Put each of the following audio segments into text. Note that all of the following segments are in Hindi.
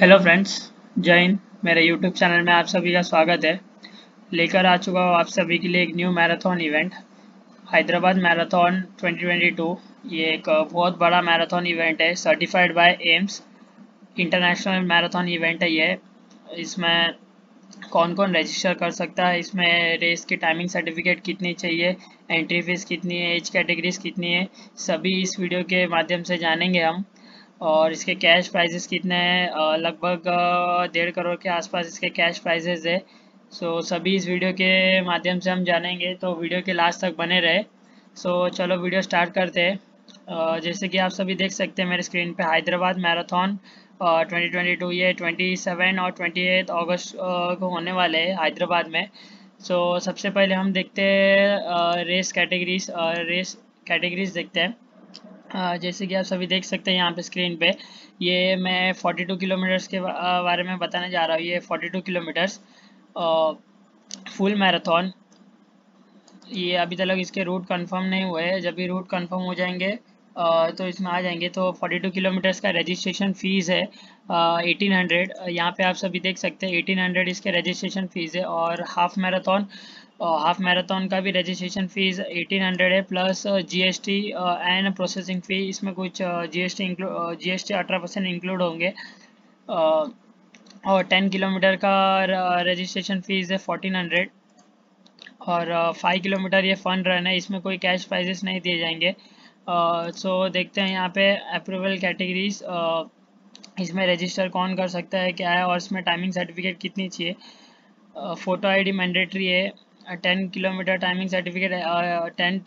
हेलो फ्रेंड्स हिंद मेरे यूट्यूब चैनल में आप सभी का स्वागत है। लेकर आ चुका हूँ आप सभी के लिए एक new marathon event Hyderabad marathon 2022 ये एक बहुत बड़ा मैराथन इवेंट है certified by AIMS international marathon event है ये। इसमें कौन कौन रजिस्टर कर सकता है, इसमें रेस की टाइमिंग सर्टिफिकेट कितनी चाहिए एंट्री फ़ीस कितनी है एज कैटेगरीज कितनी है, सभी इस वीडियो के माध्यम से जानेंगे हम। और इसके कैश प्राइजेस कितने हैं? लगभग डेढ़ करोड़ के आसपास इसके कैश प्राइजेस है। सो सभी इस वीडियो के माध्यम से हम जानेंगे। तो वीडियो के लास्ट तक बने रहे। सो चलो वीडियो स्टार्ट करते हैं। जैसे कि आप सभी देख सकते हैं, मेरे स्क्रीन पे हैदराबाद मैराथन 2022 ये 27 और 28 अगस्त को होने वाले हैं हैदराबाद में। सो सबसे पहले हम देखते हैं रेस कैटेगरीज रेस कैटेगरीज देखते हैं। जैसे कि आप सभी देख सकते हैं यहाँ पे स्क्रीन पे। ये मैं 42 किलोमीटर्स के बारे में बताने जा रहा हूँ। ये 42 किलोमीटर्स फुल मैराथन ये अभी तक इसके रूट कंफर्म नहीं हुए हैं। जब भी रूट कंफर्म हो जाएँगे तो इसमें आ जाएँगे। तो 42 किलोमीटर्स का रजिस्ट्रेशन फ़ीस है एटीन हंड्रेड यहाँ पे आप सभी देख सकते हैं एटीन हंड्रेड इसके रजिस्ट्रेशन फ़ीस है और हाफ़ मैराथन हाफ़ मैराथन का भी रजिस्ट्रेशन फ़ीस 1800 है plus GST and processing fee इसमें कुछ जीएसटी इंक्लूड जीएसटी अठारह परसेंट इंक्लूड होंगे। और 10 किलोमीटर का रजिस्ट्रेशन फ़ीस है 1400 और फाइव किलोमीटर ये फन रन है, इसमें कोई कैश प्राइजेस नहीं दिए जाएँगे। सो देखते हैं यहाँ पे अप्रूवल कैटेगरीज इसमें रजिस्टर कौन कर सकता है, क्या है, और इसमें टाइमिंग सर्टिफिकेट कितनी चाहिए। फ़ोटो आईडी मैंडेटरी है ten kilometre timing certificate ten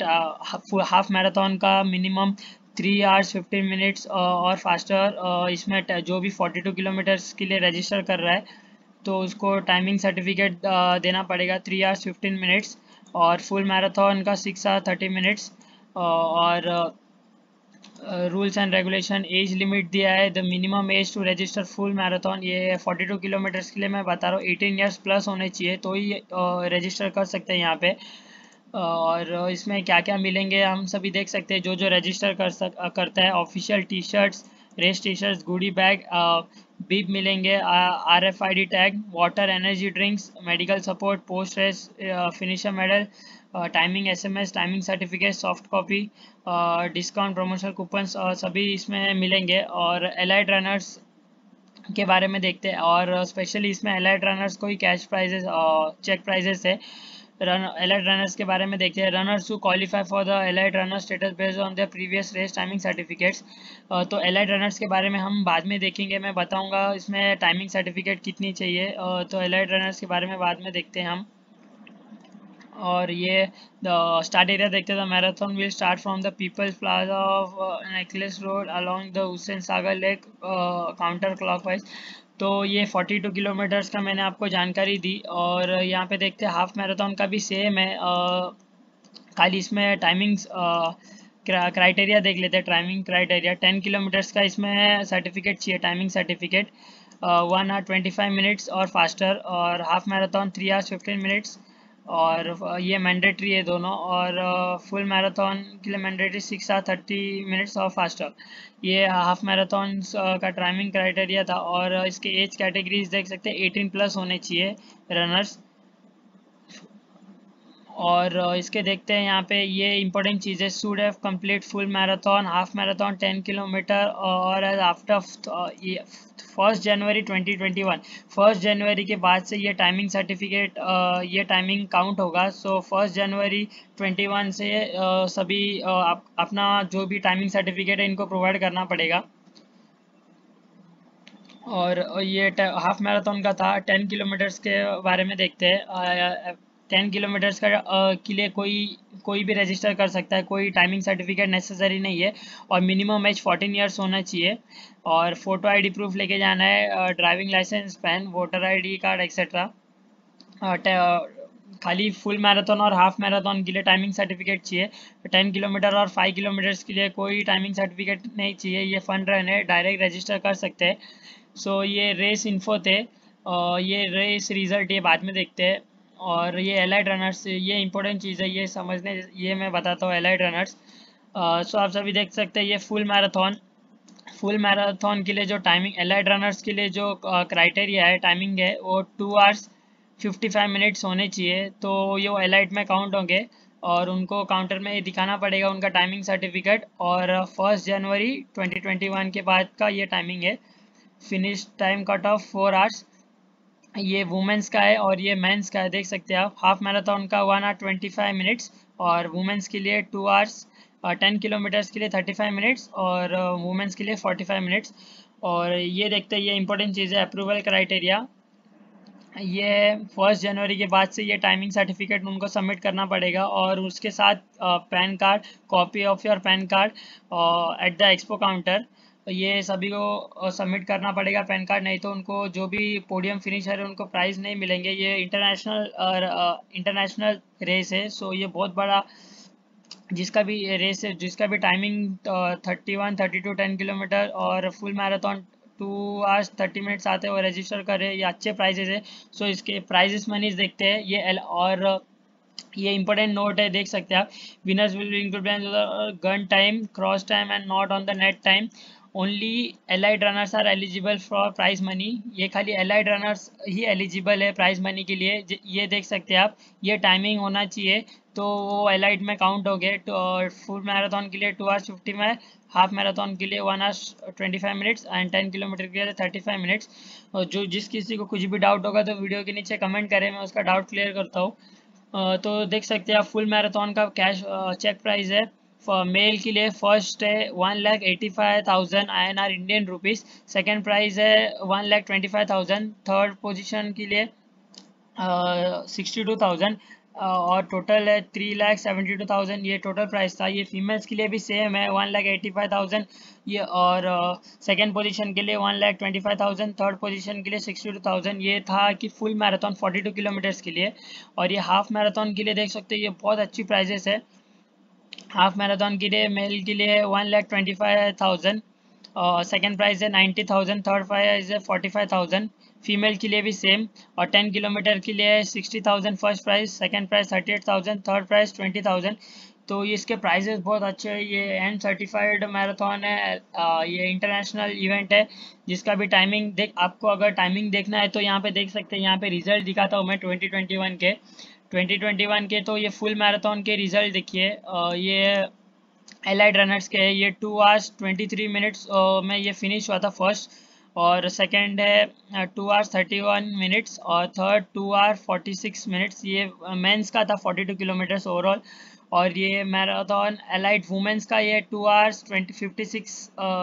half marathon का minimum three hours fifteen minutes और फास्टर इसमें जो भी फोर्टी टू किलोमीटर्स के लिए रजिस्टर कर रहा है तो उसको टाइमिंग सर्टिफिकेट देना पड़ेगा थ्री आवर्स फिफ्टीन मिनट्स और फुल मैराथन का सिक्स आवर थर्टी मिनट्स और rules and regulation age limit दिया है the minimum age to register full marathon ये 42 किलोमीटर्स के लिए मैं बता रहा हूँ 18 इयर्स प्लस होने चाहिए तो ही रजिस्टर कर सकते हैं यहाँ पे। और इसमें क्या क्या मिलेंगे, हम सभी देख सकते हैं जो जो रजिस्टर कर सक करता है official T shirts race T shirts goody bag bib मिलेंगे R F I D tag water energy drinks medical support post race finisher medal timing SMS timing certificate soft copy discount promotional coupon सभी इसमें मिलेंगे। और एलाइट रनर्स के बारे में देखते हैं। और स्पेशली इसमें एलाइट रनर्स को ही कैश प्राइजेस चेक प्राइजेस है। रन एलाइट रनर्स के बारे में देखते हैं। Runners to qualify for the elite runner status based on the previous race timing certificates तो एलाइट रनर्स के बारे में हम बाद में देखेंगे। मैं बताऊँगा इसमें टाइमिंग सर्टिफिकेट कितनी चाहिए। तो एलाइट रनर्स के बारे में बाद में देखते हैं हम। और ये स्टार्ट एरिया देखते the marathon will start from the people's plaza of necklace road along the Hussain Sagar lake counter clockwise तो ये 42 किलोमीटर्स का मैंने आपको जानकारी दी और यहाँ पे देखते हैं हाफ़ मैराथन का भी सेम है खाली इसमें टाइमिंग्स क्राइटेरिया देख लेते हैं टाइमिंग क्राइटेरिया 10 किलोमीटर्स का इसमें सर्टिफिकेट चाहिए timing certificate one hour twenty five minutes और फास्टर और half marathon three hours fifteen minutes और ये मैंडेटरी है दोनों और फुल मैराथन के लिए mandatory six hour thirty minutes और फास्टर ये हाफ़ मैराथन का टाइमिंग क्राइटेरिया था और इसके एज कैटेगरीज देख सकते हैं एटीन प्लस होने चाहिए रनर्स और इसके देखते हैं यहाँ पे ये इंपॉर्टेंट चीज़ें should have complete full marathon half marathon ten kilometre और आफ्टर फ़र्स्ट जनवरी 2021 फ़र्स्ट जनवरी के बाद से ये टाइमिंग सर्टिफिकेट ये टाइमिंग काउंट होगा. सो फ़र्स्ट जनवरी 21 से सभी uh, अपना जो भी टाइमिंग सर्टिफिकेट है इनको प्रोवाइड करना पड़ेगा. और ये हाफ़ मैराथन का था टेन किलोमीटर्स के बारे में देखते हैं. टेन किलोमीटर्स का के लिए कोई कोई भी रजिस्टर कर सकता है, कोई टाइमिंग सर्टिफिकेट नेसेसरी नहीं है और मिनिमम एज फोर्टीन ईयर्स होना चाहिए और फ़ोटो आईडी प्रूफ लेके जाना है driving licence PAN voter ID card etcetera खाली फुल मैराथन और हाफ़ मैराथन के लिए टाइमिंग सर्टिफिकेट चाहिए। टेन किलोमीटर और फाइव किलोमीटर्स के लिए कोई टाइमिंग सर्टिफिकेट नहीं चाहिए, ये फंड रन है डायरेक्ट रजिस्टर कर सकते हैं। सो ये रेस इन्फो थे और ये रेस रिज़ल्ट ये बाद में देखते हैं। और ये एलाइड रनर्स ये इंपॉर्टेंट चीज़ है, ये समझने, ये मैं बताता हूँ एलाइड रनर्स सो आप सभी देख सकते हैं, ये फुल मैराथन फुल मैराथन के लिए जो टाइमिंग एलाइड रनर्स के लिए जो क्राइटेरिया है टाइमिंग है, वो two hours fifty five minutes होने चाहिए। तो ये एलाइट में काउंट होंगे और उनको काउंटर में दिखाना पड़ेगा उनका टाइमिंग सर्टिफिकेट और फ़र्स्ट जनवरी 2021 के बाद का ये टाइमिंग है। Finish time cut off four hours ये वुमेंस का है और ये मेंस का है, देख सकते हैं आप। हाफ़ मैराथन का one hour twenty five minutes और वुमेंस के लिए टू आवर्स टेन किलोमीटर्स के लिए थर्टी फाइव मिनट्स और वुमेंस के लिए फोर्टी फाइव मिनट्स और ये देखते हैं, ये इंपॉर्टेंट चीज़ है अप्रूवल क्राइटेरिया ये फ़र्स्ट जनवरी के बाद से ये टाइमिंग सर्टिफिकेट उनको सबमिट करना पड़ेगा और उसके साथ PAN card copy of your PAN card at the expo counter ये सभी को सबमिट करना पड़ेगा पैन कार्ड, नहीं तो उनको जो भी पोडियम फिनिशर है, उनको प्राइज़ नहीं मिलेंगे। ये इंटरनेशनल इंटरनेशनल रेस है सो ये बहुत बड़ा, जिसका भी रेस है, जिसका भी timing thirty one thirty two ten kilometre और full marathon two hours thirty minutes आते हैं और रजिस्टर करें ये अच्छे प्राइजेस है। सो इसके प्राइजेस मनीज देखते हैं, ये और, ये इंपॉर्टेंट नोट है, देख सकते हैं आप। Winners will include gun time gross time and not on the net time only elite runners are eligible for prize money ये खाली एलाइड रनर्स ही एलिजिबल है प्राइज मनी के लिए। ये देख सकते हैं आप, ये टाइमिंग होना चाहिए। तो वो एलाइड में काउंट हो गए तो फुल मैराथन के लिए टू आवर्स फिफ्टी में हाफ़ मैराथन के लिए one hours twenty five minutes and ten kilometre के लिए थर्टी फाइव मिनट्स और जो, जिस किसी को कुछ भी डाउट होगा तो वीडियो के नीचे कमेंट करें, मैं उसका डाउट क्लियर करता हूँ। तो देख सकते हैं आप फुल मैराथन का कैश चेक प्राइस है। मेल के लिए फ़र्स्ट है one lakh eighty five thousand I N R Indian rupees second prize है one lakh twenty five thousand third position के लिए सिक्सटी टू थाउज़ेंड और टोटल है three lakh seventy two thousand ये टोटल प्राइस था ये फीमेल्स के लिए भी सेम है one lakh eighty five thousand ये और सेकेंड uh, पोजीशन के लिए one lakh twenty five thousand third position के लिए सिक्सटी टू थाउज़ेंड ये था कि full marathon forty two kilometres के लिए और ये हाफ़ मैराथन के लिए देख सकते हैं ये बहुत अच्छी प्राइजेस है। हाफ़ मैराथन के लिए मेल के लिए one lakh twenty five thousand और सेकेंड प्राइज़ है नाइन्टी थाउज़ेंड थर्ड प्राइज़ है फोर्टी फाइव थाउज़ेंड फीमेल के लिए भी सेम और टेन किलोमीटर के लिए sixty thousand first prize second prize thirty eight thousand third prize twenty thousand तो ये इसके प्राइजेस बहुत अच्छे हैं। ये एंड सर्टिफाइड मैराथन है ये इंटरनेशनल इवेंट है, जिसका भी टाइमिंग देख, आपको अगर टाइमिंग देखना है तो यहाँ पे देख सकते हैं। यहाँ पे रिज़ल्ट दिखाता हूँ मैं 2021 के। 2021 के तो ये फुल मैराथन के रिज़ल्ट देखिए ये एलाइड रनर्स के है ये टू आवर्स 23 मिनट्स में ये फिनिश हुआ था फ़र्स्ट और सेकंड है two hours thirty one minutes और third two hour forty six minutes ये मेंस का था फोर्टी टू किलोमीटर्स ओवरऑल और ये मैराथन एलाइट वुमेंस का ये two hours twenty fifty six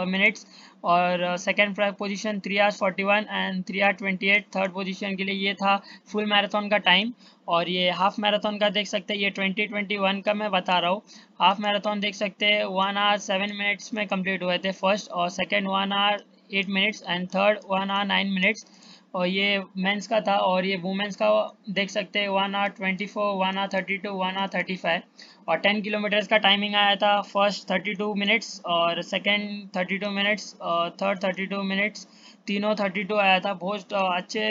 minutes और second position three hours forty one and three hour twenty eight third position के लिए ये था फुल मैराथन का टाइम और ये हाफ़ मैराथन का देख सकते हैं, ये ट्वेंटी ट्वेंटी वन का मैं बता रहा हूँ। हाफ़ मैराथन देख सकते हैं वन आवर सेवन मिनट्स में कंप्लीट हुए थे फ़र्स्ट और second one hour eight minutes and third one hour nine minutes और ये मेंस का था और ये वुमेंस का देख सकते हैं one hour twenty four one hour thirty two one hour thirty five और टेन किलोमीटर्स का टाइमिंग आया था फ़र्स्ट थर्टी टू मिनट्स और सेकेंड थर्टी टू मिनट्स और थर्ड थर्टी टू मिनट्स तीनों थर्टी टू आया था। बहुत अच्छे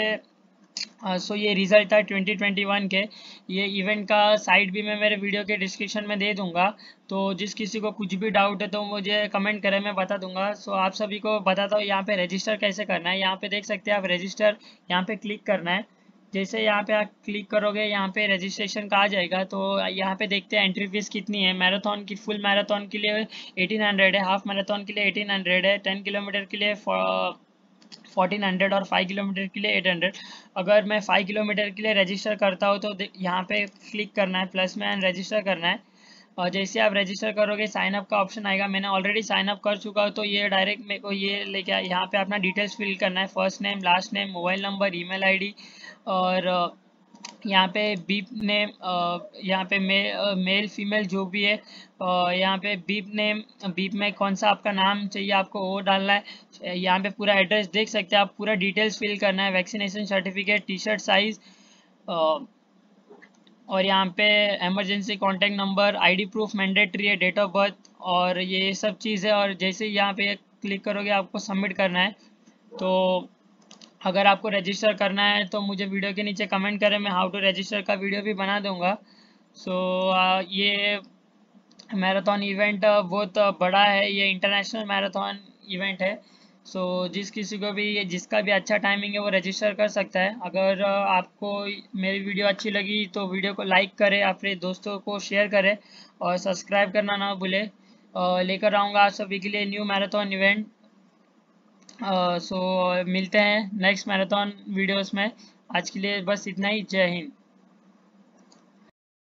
सो uh, ये रिज़ल्ट था 2021 के। ये इवेंट का साइट भी मैं मेरे वीडियो के डिस्क्रिप्शन में दे दूँगा। तो जिस किसी को कुछ भी डाउट है तो मुझे कमेंट करें मैं बता दूँगा। सो आप सभी को बताता हूँ यहाँ पे रजिस्टर कैसे करना है। यहाँ पे देख सकते हैं आप रजिस्टर यहाँ पे क्लिक करना है। जैसे यहाँ पे आप क्लिक करोगे यहाँ पे रजिस्ट्रेशन का आ जाएगा। तो यहाँ पे देखते हैं एंट्री फ़ीस कितनी है। मैराथन की फुल मैराथन के लिए 1800 है। हाफ़ मैराथन के लिए 1800 है। 10 किलोमीटर के लिए फोर्टीन हंड्रेड और फाइव किलोमीटर के लिए एट हंड्रेड अगर मैं फाइव किलोमीटर के लिए रजिस्टर करता हूँ तो यहाँ पे क्लिक करना है प्लस में एंड रजिस्टर करना है। और जैसे आप रजिस्टर करोगे साइन अप का ऑप्शन आएगा। मैंने ऑलरेडी साइन अप कर चुका हूँ तो ये डायरेक्ट मेरे को ये लेके यहाँ पे अपना डिटेल्स फिल करना है। First name last name mobile number email ID और यहाँ पे बीप नेम यहाँ पे मे, मेल फीमेल जो भी है यहाँ पे बीप नेम बीप में कौन सा आपका नाम चाहिए आपको वो डालना है। यहाँ पे पूरा एड्रेस देख सकते हैं आप पूरा डिटेल्स फिल करना है vaccination certificate T shirt size और यहाँ पे emergency contact number ID proof mandatory है डेट ऑफ़ बर्थ और ये सब चीज़ है और जैसे यहाँ पे क्लिक करोगे आपको सबमिट करना है। तो अगर आपको रजिस्टर करना है तो मुझे वीडियो के नीचे कमेंट करें मैं हाउ टू रजिस्टर का वीडियो भी बना दूँगा। सो so, ये मैराथन इवेंट बहुत बड़ा है ये इंटरनेशनल मैराथन इवेंट है। सो so, जिस किसी को भी जिसका भी अच्छा टाइमिंग है वो रजिस्टर कर सकता है। अगर आपको मेरी वीडियो अच्छी लगी तो वीडियो को लाइक करें अपने दोस्तों को शेयर करें और सब्सक्राइब करना ना भूलें। लेकर आऊँगा आप सभी के लिए न्यू मैराथन इवेंट सो मिलते हैं नेक्स्ट मैराथन वीडियोस में। आज के लिए बस इतना ही। जय हिंद।